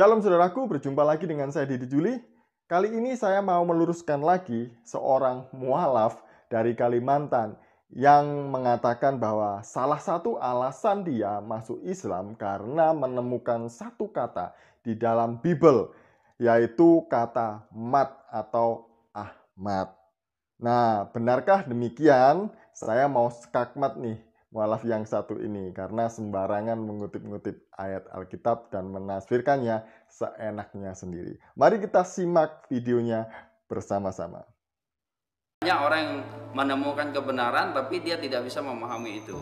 Shalom saudaraku, berjumpa lagi dengan saya Didi Juli. Kali ini saya mau meluruskan lagi seorang mualaf dari Kalimantan yang mengatakan bahwa salah satu alasan dia masuk Islam karena menemukan satu kata di dalam Bible, yaitu kata mat atau Ahmad. Nah, benarkah demikian? Saya mau skakmat nih mualaf yang satu ini karena sembarangan mengutip-ngutip ayat Alkitab dan menasfirkannya seenaknya sendiri. Mari kita simak videonya bersama-sama. Banyak orang yang menemukan kebenaran tapi dia tidak bisa memahami itu.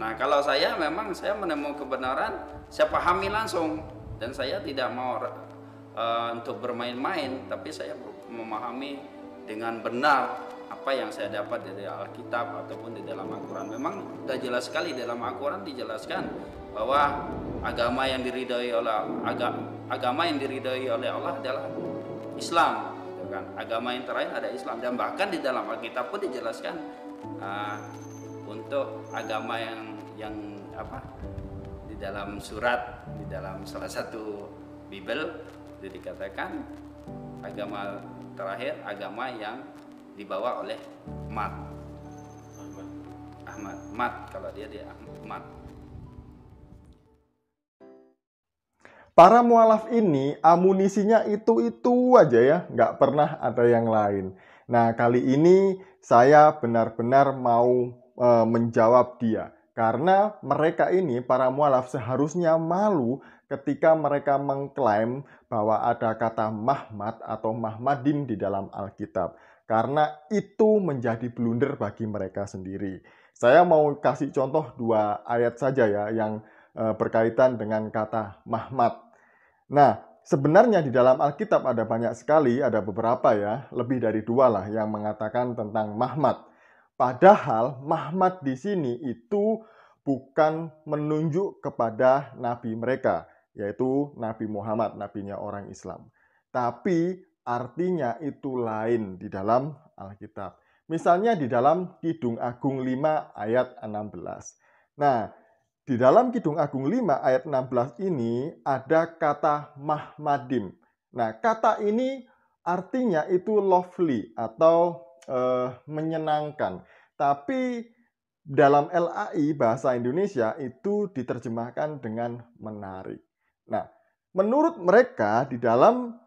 Nah, kalau saya memang saya menemukan kebenaran, saya pahami langsung dan saya tidak mau uh, untuk bermain-main, tapi saya memahami dengan benar apa yang saya dapat dari Alkitab ataupun di dalam Al-Quran. Memang sudah jelas sekali dalam Al-Quran dijelaskan bahwa agama yang diridhoi oleh agama yang diridhoi oleh Allah adalah Islam, gitu kan. Agama yang terakhir ada Islam dan bahkan di dalam Alkitab pun dijelaskan uh, untuk agama yang yang apa di dalam surat di dalam salah satu Bible dikatakan agama terakhir agama yang dibawa oleh Mat. Ahmad. Mat kalau dia dia Mat. Para mualaf ini amunisinya itu-itu aja ya, nggak pernah ada yang lain. Nah kali ini saya benar-benar mau e, menjawab dia. Karena mereka ini, para mualaf seharusnya malu ketika mereka mengklaim bahwa ada kata Mahmad atau Mahmadim di dalam Alkitab karena itu menjadi blunder bagi mereka sendiri. Saya mau kasih contoh dua ayat saja ya yang e, berkaitan dengan kata Mahmad. Nah, sebenarnya di dalam Alkitab ada banyak sekali, ada beberapa ya, lebih dari dua lah yang mengatakan tentang Mahmad. Padahal Mahmad di sini itu bukan menunjuk kepada nabi mereka, yaitu Nabi Muhammad, nabinya orang Islam. Tapi artinya itu lain di dalam Alkitab. Misalnya di dalam Kidung Agung 5 ayat 16. Nah, di dalam Kidung Agung 5 ayat 16 ini ada kata Mahmadim. Nah, kata ini artinya itu lovely atau eh, menyenangkan. Tapi dalam LAI bahasa Indonesia itu diterjemahkan dengan menarik. Nah, menurut mereka di dalam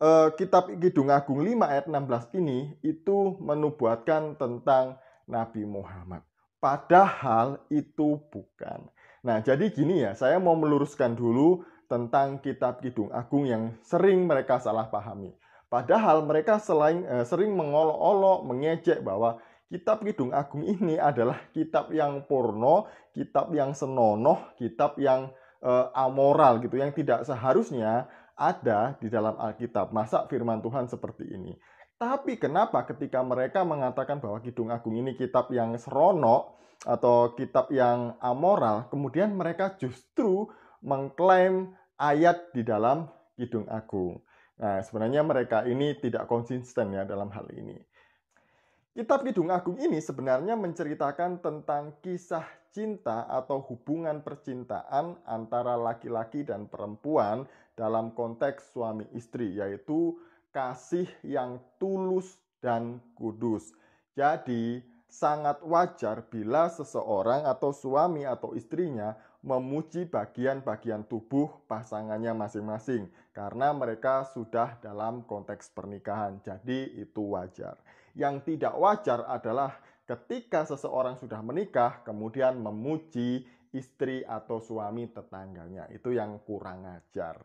uh, kitab Kidung Agung 5 ayat 16 ini itu menubuatkan tentang Nabi Muhammad. Padahal itu bukan. Nah, jadi gini ya, saya mau meluruskan dulu tentang kitab Kidung Agung yang sering mereka salah pahami. Padahal mereka selain eh, sering mengolok-olok, mengejek bahwa kitab Kidung Agung ini adalah kitab yang porno, kitab yang senonoh, kitab yang eh, amoral gitu, yang tidak seharusnya ada di dalam Alkitab. Masa firman Tuhan seperti ini? Tapi kenapa ketika mereka mengatakan bahwa Kidung Agung ini kitab yang seronok atau kitab yang amoral, kemudian mereka justru mengklaim ayat di dalam Kidung Agung. Nah, sebenarnya mereka ini tidak konsisten ya dalam hal ini. Kitab Kidung Agung ini sebenarnya menceritakan tentang kisah cinta atau hubungan percintaan antara laki-laki dan perempuan dalam konteks suami istri, yaitu kasih yang tulus dan kudus. Jadi, sangat wajar bila seseorang atau suami atau istrinya memuji bagian-bagian tubuh pasangannya masing-masing karena mereka sudah dalam konteks pernikahan. Jadi, itu wajar. Yang tidak wajar adalah ketika seseorang sudah menikah kemudian memuji istri atau suami tetangganya. Itu yang kurang ajar.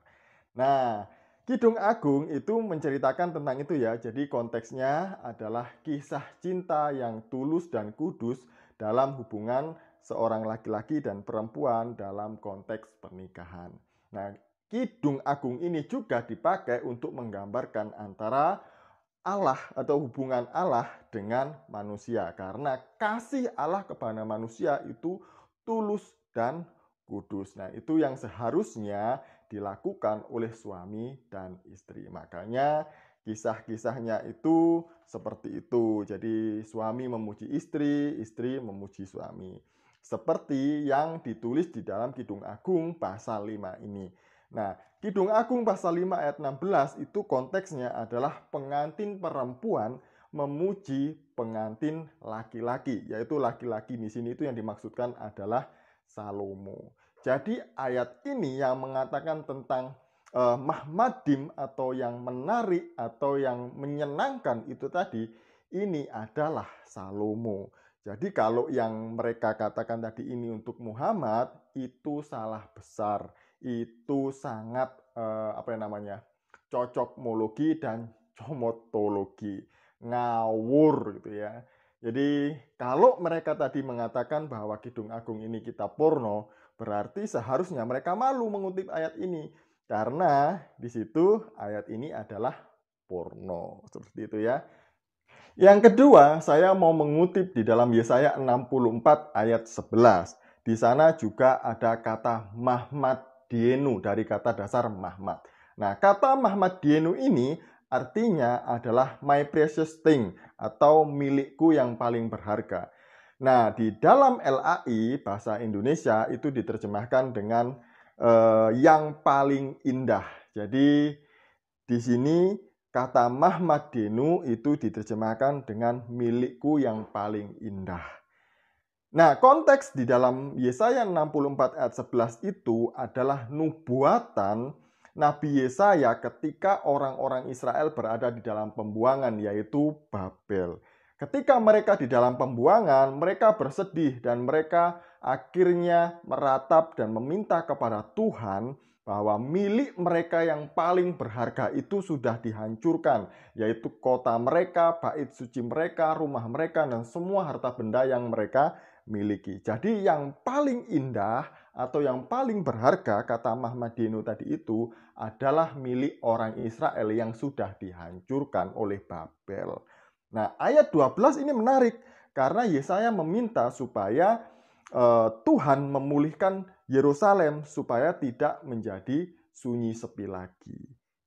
Nah, Kidung Agung itu menceritakan tentang itu ya. Jadi konteksnya adalah kisah cinta yang tulus dan kudus dalam hubungan seorang laki-laki dan perempuan dalam konteks pernikahan. Nah, Kidung Agung ini juga dipakai untuk menggambarkan antara Allah atau hubungan Allah dengan manusia karena kasih Allah kepada manusia itu tulus dan kudus. Nah, itu yang seharusnya dilakukan oleh suami dan istri. Makanya kisah-kisahnya itu seperti itu. Jadi suami memuji istri, istri memuji suami. Seperti yang ditulis di dalam Kidung Agung pasal 5 ini. Nah, Kidung Agung pasal 5 ayat 16 itu konteksnya adalah pengantin perempuan memuji pengantin laki-laki, yaitu laki-laki di sini itu yang dimaksudkan adalah Salomo. Jadi ayat ini yang mengatakan tentang uh, Mahmadim atau yang menarik atau yang menyenangkan itu tadi ini adalah Salomo. Jadi kalau yang mereka katakan tadi ini untuk Muhammad itu salah besar itu sangat eh, apa namanya cocokmologi dan comotologi ngawur gitu ya. Jadi kalau mereka tadi mengatakan bahwa Kidung Agung ini kitab porno, berarti seharusnya mereka malu mengutip ayat ini karena di situ ayat ini adalah porno seperti itu ya. Yang kedua, saya mau mengutip di dalam Yesaya 64 ayat 11. Di sana juga ada kata Mahmad Dienu dari kata dasar Mahmad. Nah, kata Mahmad Dienu ini artinya adalah my precious thing atau milikku yang paling berharga. Nah, di dalam LAI bahasa Indonesia itu diterjemahkan dengan uh, yang paling indah. Jadi di sini kata Mahmad Denu itu diterjemahkan dengan milikku yang paling indah. Nah, konteks di dalam Yesaya 64 ayat 11 itu adalah nubuatan Nabi Yesaya ketika orang-orang Israel berada di dalam pembuangan yaitu Babel. Ketika mereka di dalam pembuangan, mereka bersedih dan mereka akhirnya meratap dan meminta kepada Tuhan bahwa milik mereka yang paling berharga itu sudah dihancurkan, yaitu kota mereka, bait suci mereka, rumah mereka, dan semua harta benda yang mereka miliki. Jadi yang paling indah atau yang paling berharga kata Mahmadinu tadi itu adalah milik orang Israel yang sudah dihancurkan oleh Babel. Nah, ayat 12 ini menarik karena Yesaya meminta supaya Tuhan memulihkan Yerusalem supaya tidak menjadi sunyi sepi lagi.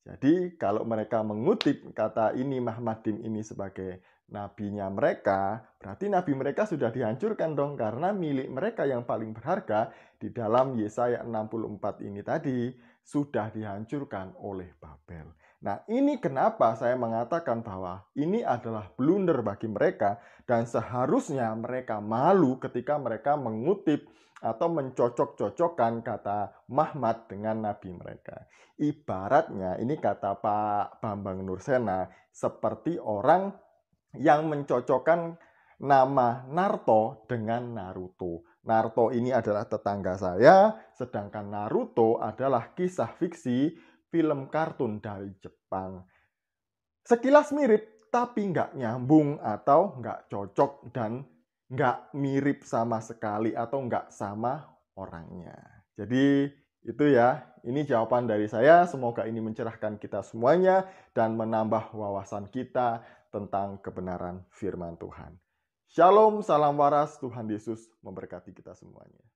Jadi kalau mereka mengutip kata ini Mahmadim ini sebagai nabinya mereka, berarti nabi mereka sudah dihancurkan dong karena milik mereka yang paling berharga di dalam Yesaya 64 ini tadi sudah dihancurkan oleh Babel. Nah, ini kenapa saya mengatakan bahwa ini adalah blunder bagi mereka dan seharusnya mereka malu ketika mereka mengutip atau mencocok-cocokkan kata Mahmad dengan nabi mereka. Ibaratnya ini kata Pak Bambang Nursena seperti orang yang mencocokkan nama Naruto dengan Naruto. Naruto ini adalah tetangga saya, sedangkan Naruto adalah kisah fiksi film kartun dari Jepang. Sekilas mirip, tapi nggak nyambung atau nggak cocok dan nggak mirip sama sekali atau nggak sama orangnya. Jadi itu ya, ini jawaban dari saya. Semoga ini mencerahkan kita semuanya dan menambah wawasan kita tentang kebenaran firman Tuhan. Shalom, salam waras, Tuhan Yesus memberkati kita semuanya.